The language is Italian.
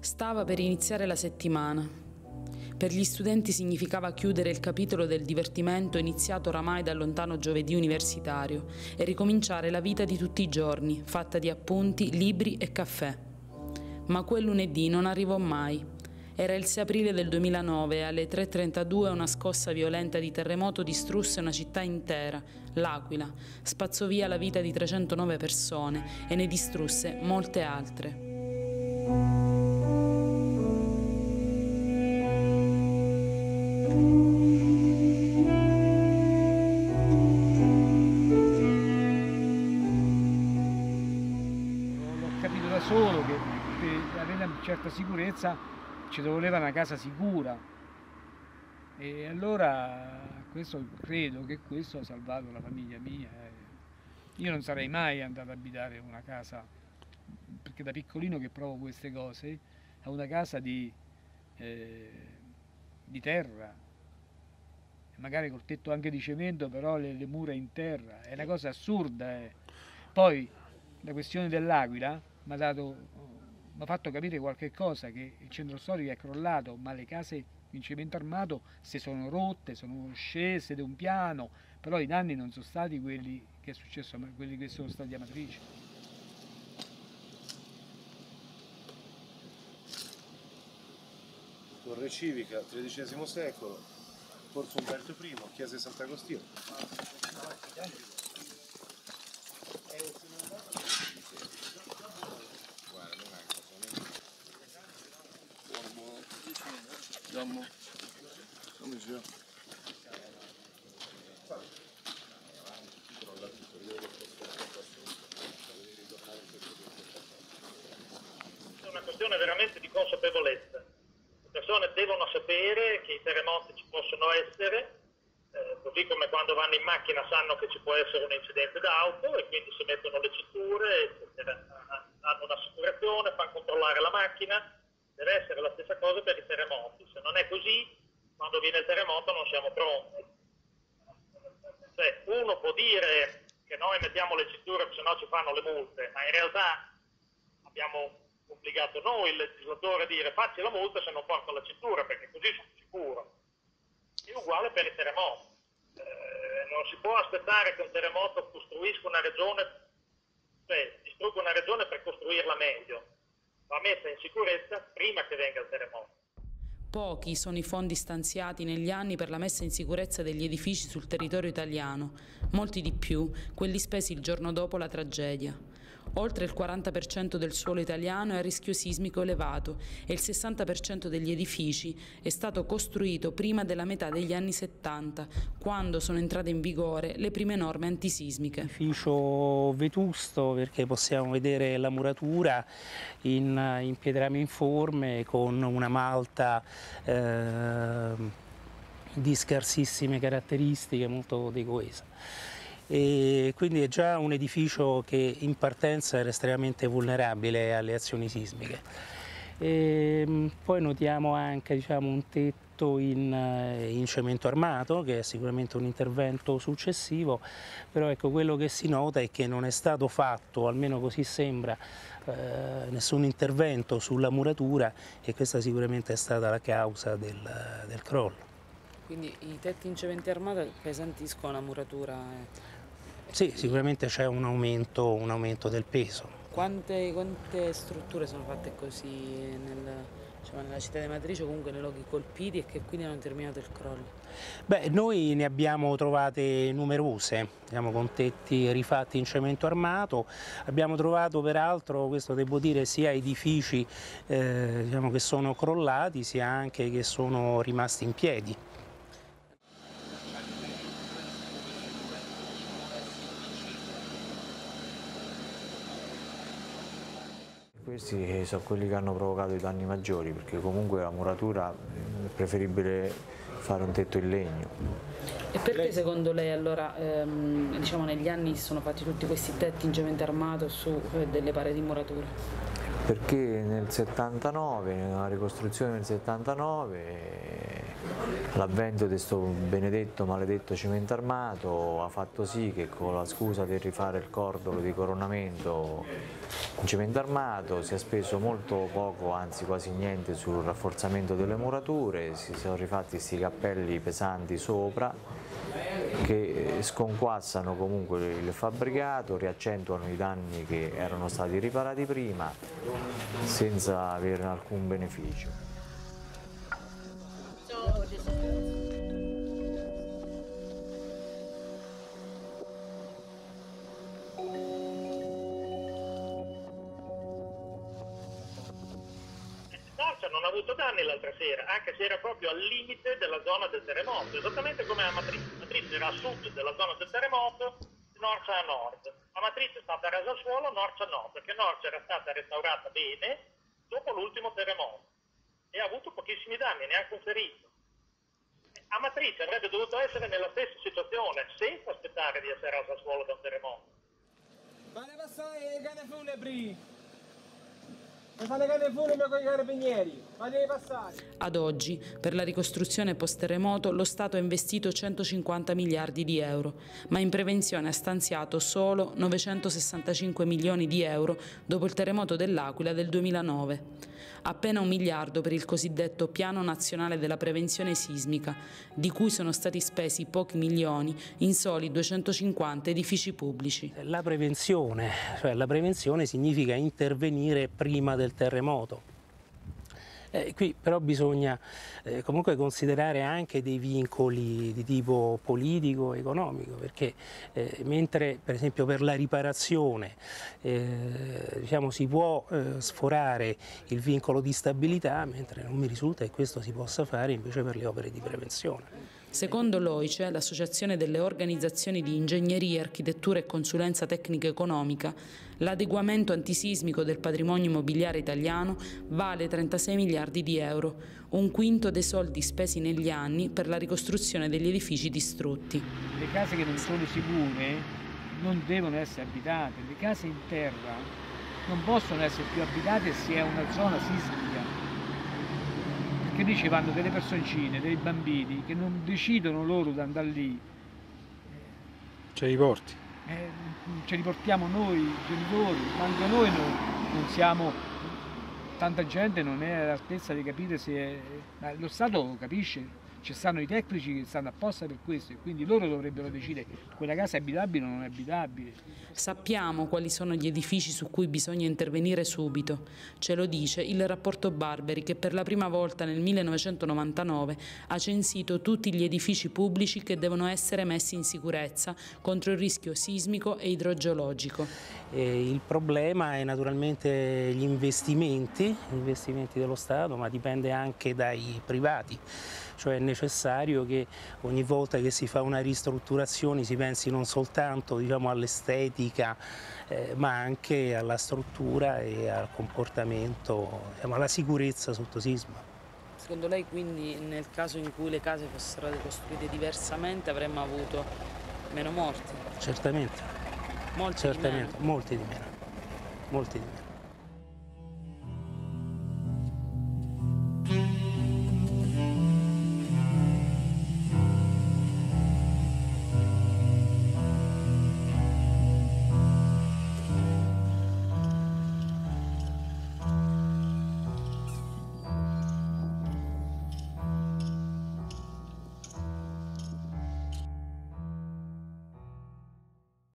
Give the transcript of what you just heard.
Stava per iniziare la settimana. Per gli studenti significava chiudere il capitolo del divertimento iniziato oramai dal lontano giovedì universitario e ricominciare la vita di tutti i giorni, fatta di appunti, libri e caffè. Ma quel lunedì non arrivò mai. Era il 6 aprile del 2009 e alle 3.32 una scossa violenta di terremoto distrusse una città intera, l'Aquila, spazzò via la vita di 309 persone e ne distrusse molte altre. Certa sicurezza ci voleva una casa sicura e allora questo, credo che questo ha salvato la famiglia mia. eh. Io non sarei mai andato ad abitare una casa, perché da piccolino che provo queste cose, a una casa di, eh, di terra, magari col tetto anche di cemento, però le, le mura in terra, è una cosa assurda. eh. Poi la questione dell'Aquila mi ha dato, mi ha fatto capire qualche cosa, che il centro storico è crollato, ma le case in cemento armato si sono rotte, sono scese da un piano, però i danni non sono stati quelli che successo, quelli che sono stati a Matrice. Torre civica, XIII secolo, Corso Umberto I, Chiesa di Sant'Agostino. È una questione veramente di consapevolezza. Le persone devono sapere che i terremoti ci possono essere, eh, così come quando vanno in macchina sanno che ci può essere un incidente d'auto e quindi si mettono le cinture, eccetera. hanno un'assicurazione, fanno controllare la macchina. Deve essere la stessa cosa per i terremoti. Se non è così, quando viene il terremoto non siamo pronti. Cioè, uno può dire che noi mettiamo le cinture se no ci fanno le multe, ma in realtà abbiamo obbligato noi, il legislatore, a dire facci la multa se non porto la cintura, perché così sono sicuro. È uguale per i terremoti. Eh, non si può aspettare che un terremoto costruisca una regione, cioè distrugga una regione per costruirla meglio. Va messa in sicurezza prima che venga il terremoto. Pochi sono i fondi stanziati negli anni per la messa in sicurezza degli edifici sul territorio italiano, molti di più quelli spesi il giorno dopo la tragedia. Oltre il 40% del suolo italiano è a rischio sismico elevato e il 60% degli edifici è stato costruito prima della metà degli anni 70, quando sono entrate in vigore le prime norme antisismiche. edificio vetusto perché possiamo vedere la muratura in, in pietrame informe con una malta eh, di scarsissime caratteristiche, molto decoesa. E quindi è già un edificio che in partenza era estremamente vulnerabile alle azioni sismiche. E, mh, poi notiamo anche diciamo, un tetto in, eh, in cemento armato, che è sicuramente un intervento successivo, però ecco, quello che si nota è che non è stato fatto, almeno così sembra, eh, nessun intervento sulla muratura e questa sicuramente è stata la causa del, del crollo. Quindi i tetti in cemento armato pesantiscono la muratura. eh. Sì, sicuramente c'è un aumento, un aumento del peso. Quante, quante strutture sono fatte così nel- diciamo, nella città di Matrice, comunque nei luoghi colpiti e che quindi hanno terminato il crollo? Beh, noi ne abbiamo trovate numerose, diciamo, con tetti rifatti in cemento armato, abbiamo trovato peraltro, questo devo dire, sia edifici eh, diciamo, che sono crollati, sia anche che sono rimasti in piedi. Questi sono quelli che hanno provocato i danni maggiori perché comunque la muratura è preferibile fare un tetto in legno. E perché secondo lei allora ehm, diciamo, negli anni si sono fatti tutti questi tetti in cemento armato su eh, delle pareti in muratura? Perché nel 79, nella ricostruzione del 79, L'avvento di questo benedetto maledetto cemento armato ha fatto sì che con la scusa di rifare il cordolo di coronamento in cemento armato si è speso molto poco, anzi quasi niente sul rafforzamento delle murature, si sono rifatti questi cappelli pesanti sopra che sconquassano comunque il fabbricato, riaccentuano i danni che erano stati riparati prima senza avere alcun beneficio. Non ha avuto danni l'altra sera, anche se era proprio al limite della zona del terremoto, esattamente come a Matrice. Matrice era a sud della zona del terremoto, Norcia a nord. A Matrice è stata rasa al suolo, Norcia a nord, perché Norcia era stata restaurata bene dopo l'ultimo terremoto e ha avuto pochissimi danni, neanche un ferito. Amatrice avrebbe dovuto essere nella stessa situazione, senza aspettare di essere rasa al suolo da un terremoto. Fate passare le cane funebri! Fate le cane funebri con i carabinieri! Fateli passare! Ad oggi, per la ricostruzione post-terremoto, lo Stato ha investito 150 miliardi di euro, ma in prevenzione ha stanziato solo 965 milioni di euro dopo il terremoto dell'Aquila del 2009 appena un miliardo per il cosiddetto Piano Nazionale della Prevenzione Sismica, di cui sono stati spesi pochi milioni in soli 250 edifici pubblici. La prevenzione, cioè la prevenzione significa intervenire prima del terremoto. Eh, qui però bisogna eh, comunque considerare anche dei vincoli di tipo politico, economico, perché eh, mentre per esempio per la riparazione eh, diciamo, si può eh, sforare il vincolo di stabilità, mentre non mi risulta che questo si possa fare invece per le opere di prevenzione. Secondo l'OICE, l'Associazione delle Organizzazioni di Ingegneria, Architettura e Consulenza Tecnica Economica, l'adeguamento antisismico del patrimonio immobiliare italiano vale 36 miliardi di euro, un quinto dei soldi spesi negli anni per la ricostruzione degli edifici distrutti. Le case che non sono sicure non devono essere abitate, le case in terra non possono essere più abitate se è una zona sismica che lì ci vanno delle personcine, dei bambini che non decidono loro di andare lì. Ce li porti? Eh, ce li portiamo noi, genitori, manco noi non, non siamo, tanta gente non è all'altezza di capire se è, lo Stato capisce ci stanno i tecnici che stanno apposta per questo e quindi loro dovrebbero decidere quella casa è abitabile o non è abitabile. Sappiamo quali sono gli edifici su cui bisogna intervenire subito. Ce lo dice il rapporto Barberi che per la prima volta nel 1999 ha censito tutti gli edifici pubblici che devono essere messi in sicurezza contro il rischio sismico e idrogeologico. E il problema è naturalmente gli investimenti, gli investimenti dello Stato, ma dipende anche dai privati cioè necessario che ogni volta che si fa una ristrutturazione si pensi non soltanto diciamo, all'estetica eh, ma anche alla struttura e al comportamento, diciamo, alla sicurezza sotto sisma. Secondo lei quindi nel caso in cui le case fossero state costruite diversamente avremmo avuto meno morti? Certamente, molti certamente, di meno. molti di meno, molti di meno.